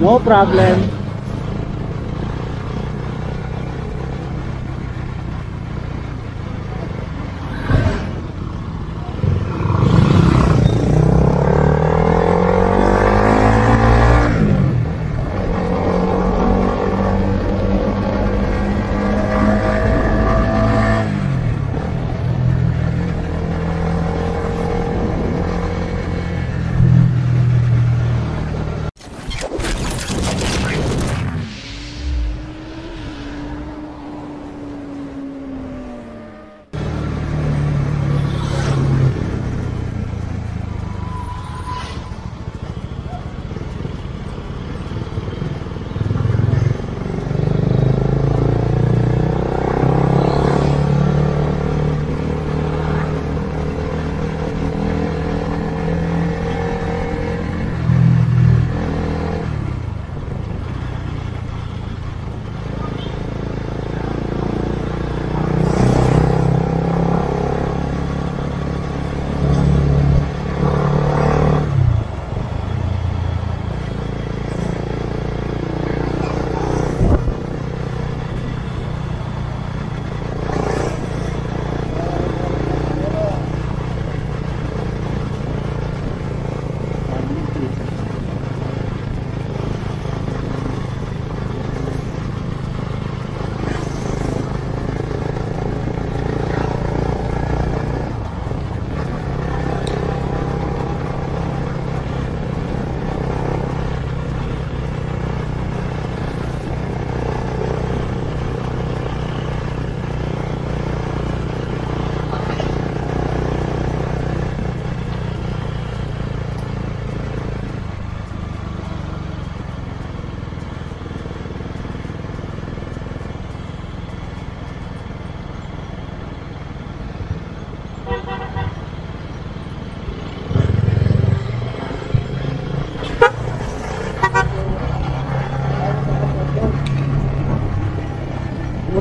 No problem.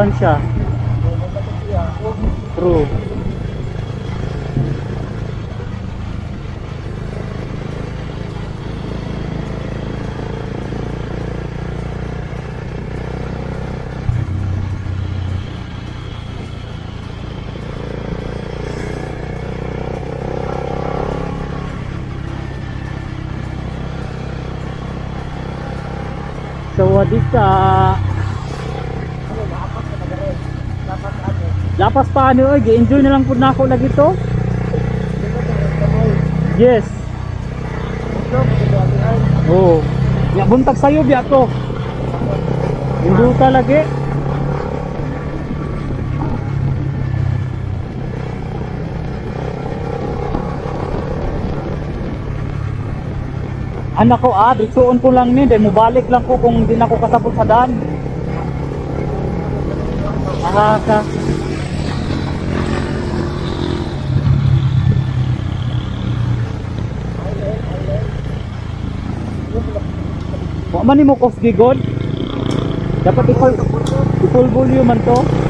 distansya. True. So Lapas pa ano oy, enjoy na lang pud nako lagi to. Yes. Oh. Ya buntag sayo biya to. Induta lagi. Anak ko ah, disuon ko lang ni, dahil mubalik lang ko kung di na ko kasabot sa daan. Nakaka. Wa man nimo cost gigod. Dapat i-full i-full volume man to.